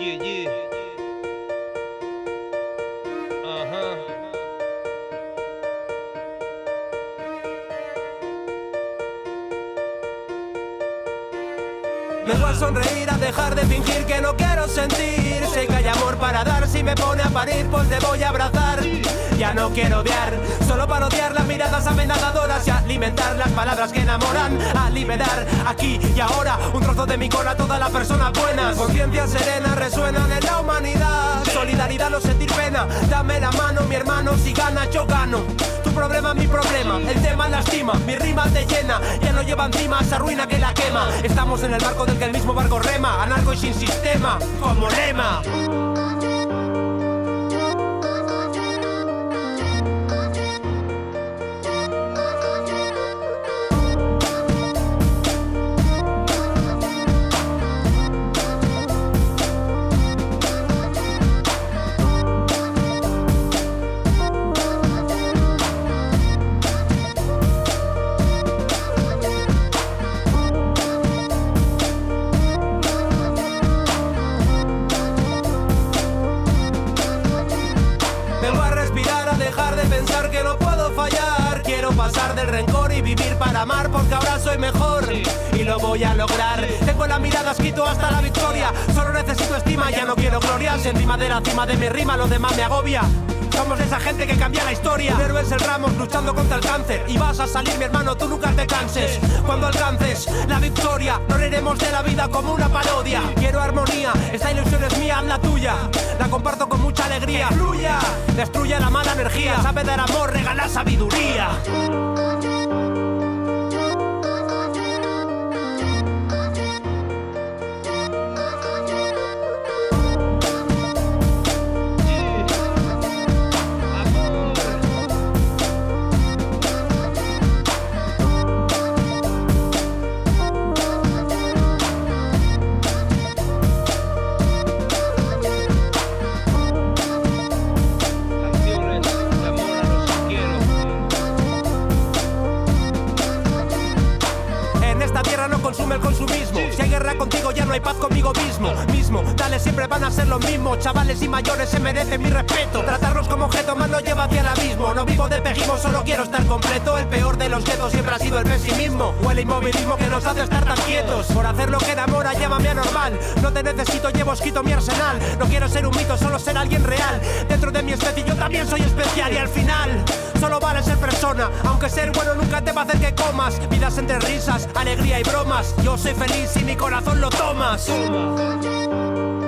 Yeah, yeah. Ajá. Vengo a sonreír, a dejar de fingir que no quiero sentir. Sé que hay amor para dar, si me pone a parir, pues te voy a abrazar. Ya no quiero odiar, solo para odiar las miradas amenazadoras alimentar las palabras que enamoran. A liberar aquí y ahora un trozo de mi cola a todas las personas buenas. Conciencia serena resuenan en la humanidad. Solidaridad, no sentir pena. Dame la mano, mi hermano, si gana, yo gano. Tu problema mi problema, el tema lastima, mi rima te llena, ya no lleva encima esa ruina que la quema. Estamos en el barco del que el mismo barco rema, anarco y sin sistema, como lema. Pasar del rencor y vivir para amar porque ahora soy mejor y lo voy a lograr. Tengo la mirada esquito hasta la victoria. Solo necesito estima, ya no quiero gloria. Si encima de la cima de mi rima lo demás me agobia. Somos esa gente que cambia la historia. Un héroe es el Ramos luchando contra el cáncer. Y vas a salir, mi hermano, tú nunca te canses. Cuando alcances la victoria, no reiremos de la vida como una parodia. Quiero armonía, esta ilusión es mía, la tuya. La comparto con mucha alegría. Fluya, destruye la mala energía. Sabe dar amor, regala sabiduría. Amor. Guerra contigo, ya no hay paz conmigo mismo. Mismo, dale, siempre van a ser lo mismo. Chavales y mayores se merecen mi respeto. Tratarlos como objeto más nos lleva hacia el abismo. No vivo de pejismo, solo quiero estar completo. El peor de los guetos siempre ha sido el pesimismo. O el inmovilismo que nos hace estar tan quietos. Por hacer lo que enamora, llámame anormal. No te necesito, llevo esquito mi arsenal. No quiero ser un mito, solo ser alguien real. Dentro de mi especie yo también soy especial. Y al final, solo vale ser persona. Aunque ser bueno nunca te va a hacer que comas. Vidas entre risas, alegría y bromas. Yo soy feliz y mi corazón lo tomas. Toma.